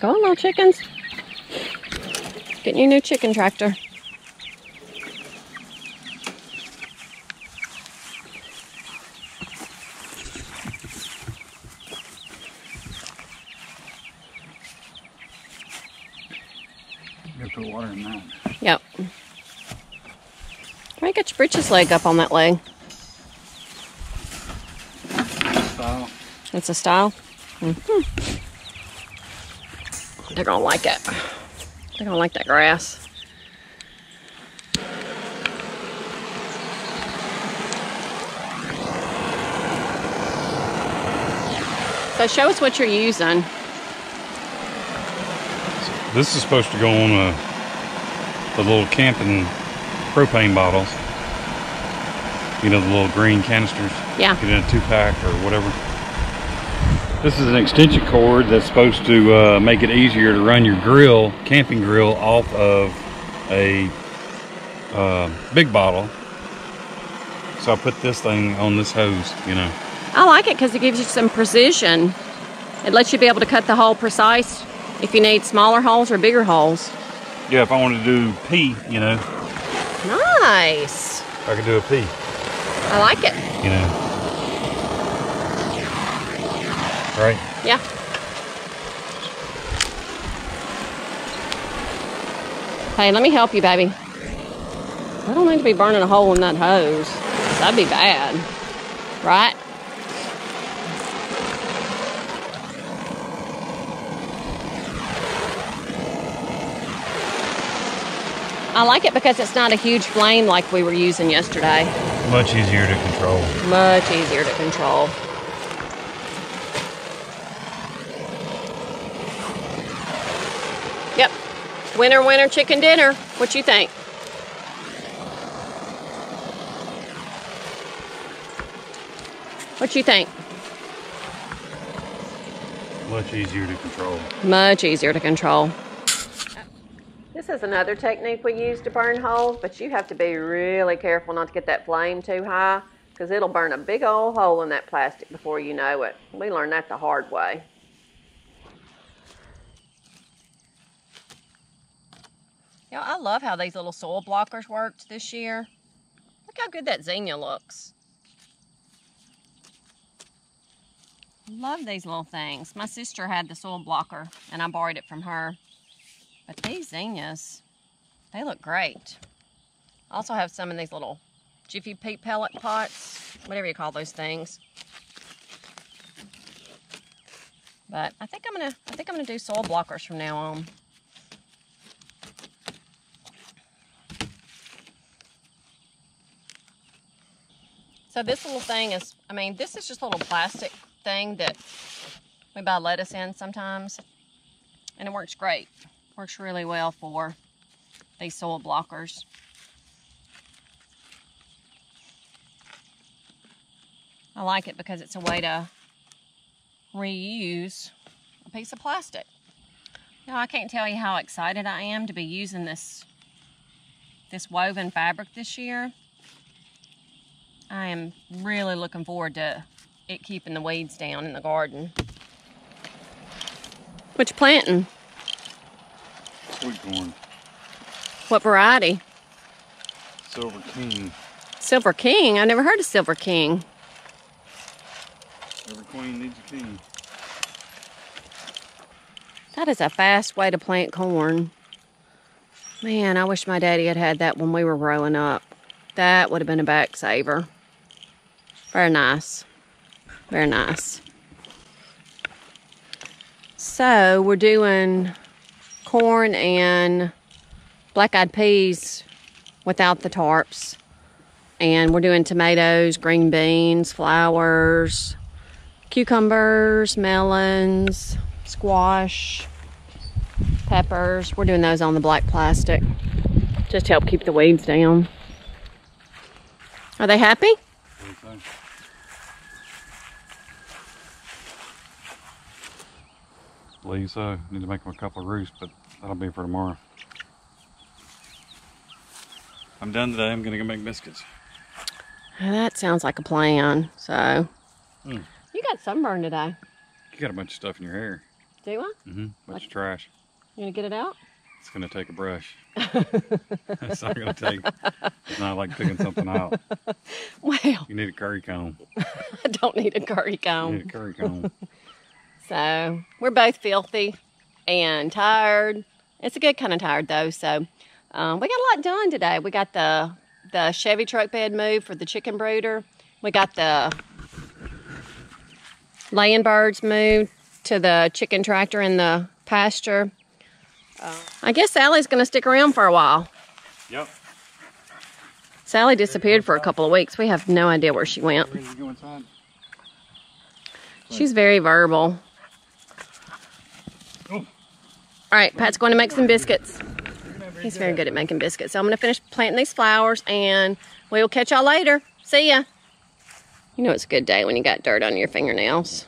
Go on, little chickens. Getting your new chicken tractor. You put water in that. Yep. Why you got your britches leg up on that leg? Style. It's a style. Mhm. They're gonna like it. They're gonna like that grass. So show us what you're using. This is supposed to go on a, the little camping propane bottles. You know, the little green canisters. Yeah. Get in a two pack or whatever. This is an extension cord that's supposed to uh, make it easier to run your grill, camping grill, off of a uh, big bottle. So I put this thing on this hose, you know. I like it because it gives you some precision. It lets you be able to cut the hole precise if you need smaller holes or bigger holes. Yeah, if I wanted to do P, you know, Nice. I could do a P, I like it. you know. Right? Yeah. Hey, let me help you, baby. I don't need to be burning a hole in that hose. That'd be bad. Right? I like it because it's not a huge flame like we were using yesterday. Much easier to control. Much easier to control. Yep. Winner, winner, chicken dinner. What you think? What you think? Much easier to control. Much easier to control. This is another technique we use to burn holes, but you have to be really careful not to get that flame too high because it'll burn a big old hole in that plastic before you know it. We learned that the hard way. Know, I love how these little soil blockers worked this year. Look how good that zinnia looks. Love these little things. My sister had the soil blocker and I borrowed it from her. But these zinnias, they look great. I also have some in these little Jiffy peat pellet pots, whatever you call those things. But I think I'm gonna I think I'm gonna do soil blockers from now on. So this little thing is, I mean, this is just a little plastic thing that we buy lettuce in sometimes. And it works great. Works really well for these soil blockers. I like it because it's a way to reuse a piece of plastic. Know, I can't tell you how excited I am to be using this this woven fabric this year. I am really looking forward to it keeping the weeds down in the garden. What you planting? Sweet corn. What variety? Silver King. Silver King? I never heard of Silver King. Every queen needs a king. That is a fast way to plant corn. Man, I wish my daddy had had that when we were growing up. That would have been a back saver. Very nice. Very nice. So we're doing corn and black-eyed peas without the tarps. And we're doing tomatoes, green beans, flowers, cucumbers, melons, squash, peppers. We're doing those on the black plastic. Just help keep the weeds down. Are they happy? What do you think? Believe so. I need to make them a couple of roosts, but that'll be for tomorrow. I'm done today. I'm gonna go make biscuits. That sounds like a plan. So, Hmm. you got sunburn today. You got a bunch of stuff in your hair. Do I? Mm-hmm. Bunch of trash. You gonna get it out? It's gonna take a brush. it's not gonna take. It's not like picking something out. Well, You need a curry comb. I don't need a curry comb. You comb. need a curry comb. So we're both filthy and tired. It's a good kind of tired though. So um, we got a lot done today. We got the the Chevy truck bed moved for the chicken brooder. We got the laying birds moved to the chicken tractor in the pasture. I guess Sally's going to stick around for a while. yep. Sally disappeared for a couple of weeks. We have no idea where she went. Ready to go inside? She's very verbal. Oh. All right, Pat's going to make some biscuits. He's very good at making biscuits. So I'm going to finish planting these flowers and we'll catch y'all later. See ya. You know it's a good day when you got dirt on your fingernails.